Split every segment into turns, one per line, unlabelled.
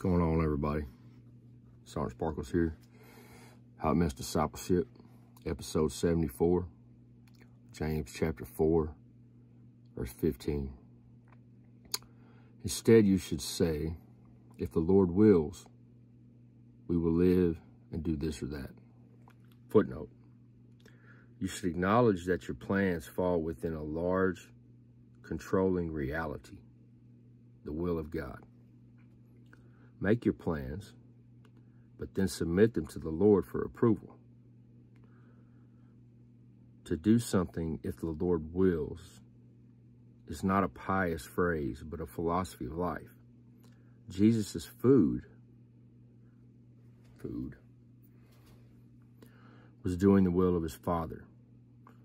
going on, everybody? Sergeant Sparkles here. Hot Mess Discipleship, episode 74, James chapter 4, verse 15. Instead, you should say, if the Lord wills, we will live and do this or that. Footnote. You should acknowledge that your plans fall within a large, controlling reality, the will of God. Make your plans, but then submit them to the Lord for approval. To do something if the Lord wills is not a pious phrase, but a philosophy of life. Jesus' food, food, was doing the will of his Father.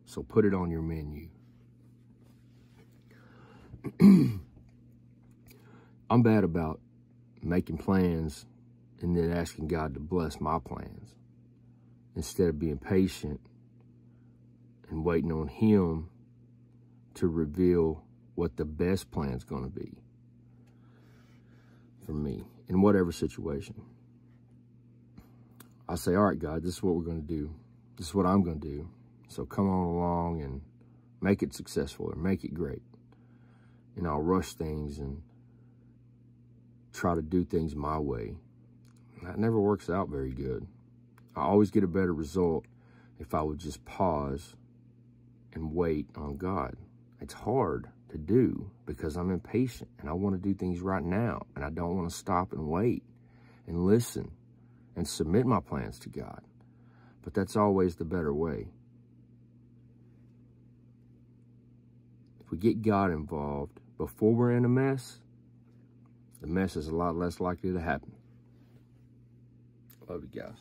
So put it on your menu. I'm bad about making plans and then asking God to bless my plans instead of being patient and waiting on him to reveal what the best plan is going to be for me in whatever situation. I say, all right, God, this is what we're going to do. This is what I'm going to do. So come on along and make it successful or make it great. And I'll rush things and try to do things my way. That never works out very good. I always get a better result if I would just pause and wait on God. It's hard to do because I'm impatient and I want to do things right now and I don't want to stop and wait and listen and submit my plans to God. But that's always the better way. If we get God involved before we're in a mess, the mess is a lot less likely to happen. Love you guys.